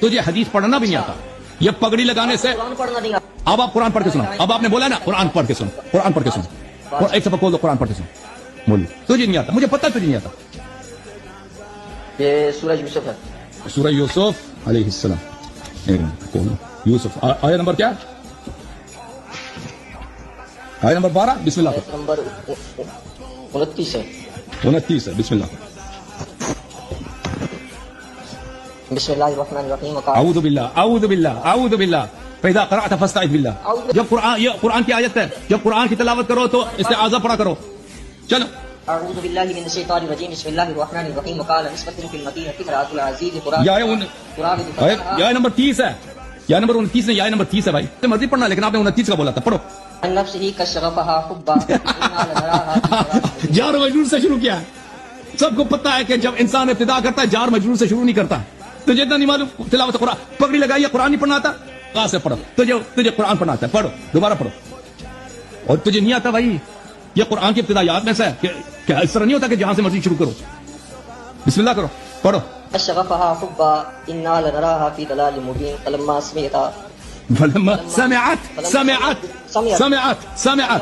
तुझे हदीस पढ़ना भी नहीं आता। ये पगड़ी लगाने से अब आप कुरान पढ़ के सुनो। अब आपने बोला ना कुरान पढ़ के सुनो कुरान पढ़ के सुनो। और एक सफ़ा खोल दो कुरान पढ़ के सुनो। बोलिए तुझे नहीं आता। मुझे पता तुझे नहीं आता। ये सूरज यूसुफ है। सूरह यूसुफ अलैहिस्सलाम। यूसुफ आया नंबर क्या? आया नंबर बारह? बिस्मिल्लाह। नंबर उनतीस है। उनतीस है बिस्मिल्लाह। आऊद बिल्ला पैदा कराता जब कुरान ये कुरान की आयत है जब कुरान की तिलावत करो तो इससे आजा पढ़ा करो चलो रहीम वक़ाल निस्बतुन फिल मदीनति क़राअतुल अज़ीज़ कुरान या उन कुरान या नंबर तीस है या नंबर उनतीस है या नंबर तीस है भाई मर्ज़ी पढ़ना लेकिन आपने उनतीस का बोला था पढ़ो जार मजरूर से शुरू किया सबको पता है कि जब इंसान इब्तिदा करता है जार मजरूर से शुरू नहीं करता तुझे इतना नहीं मालूम तिलावत कुरान पगड़ी लगाई है कुरान नहीं पढ़ना आता कहां से पढ़ो तुझे तुझे कुरान पढ़ना आता है पढ़ो दोबारा पढ़ो और तुझे नहीं आता भाई ये कुरान की इब्तिदायात में से है कि- क्या इस तरह नहीं होता कि जहां से मर्जी शुरू करो बिस्मिल्लाह करो पढ़ो कशरफहा हुब्बा इन्ना लनराहा फी ज़लालिम मुबीन फलम्मा समिअता फलम्मा समिअत समिअत समिअत समिअत